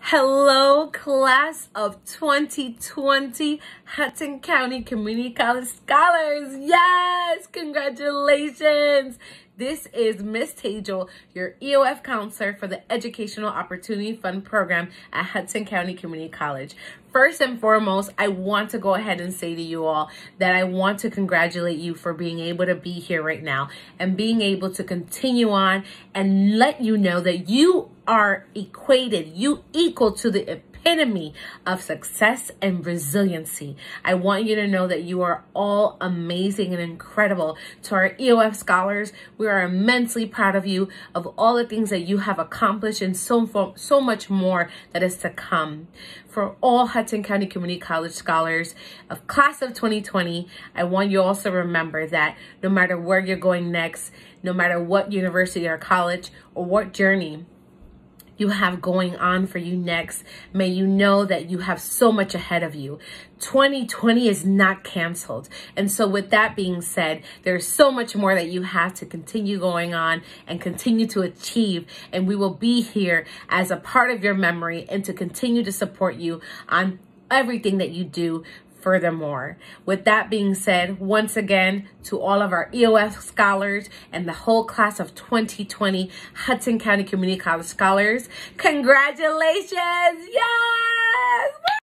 Hello, class of 2020 Hudson County Community College Scholars. Yes, congratulations. This is Miss Tejal, your EOF counselor for the Educational Opportunity Fund program at Hudson County Community College. First and foremost, I want to go ahead and say to you all that I want to congratulate you for being able to be here right now and being able to continue on and let you know that you are equated, you equal to the epitome of success and resiliency. I want you to know that you are all amazing and incredible. To our EOF scholars, we are immensely proud of you, of all the things that you have accomplished and so, so much more that is to come. For all Hudson County Community College scholars of class of 2020, I want you also remember that no matter where you're going next, no matter what university or college or what journey, you have going on for you next. May you know that you have so much ahead of you. 2020 is not canceled. And so with that being said, there's so much more that you have to continue going on and continue to achieve. And we will be here as a part of your memory and to continue to support you on everything that you do furthermore. With that being said, once again, to all of our EOF scholars and the whole class of 2020 Hudson County Community College scholars, congratulations! Yay!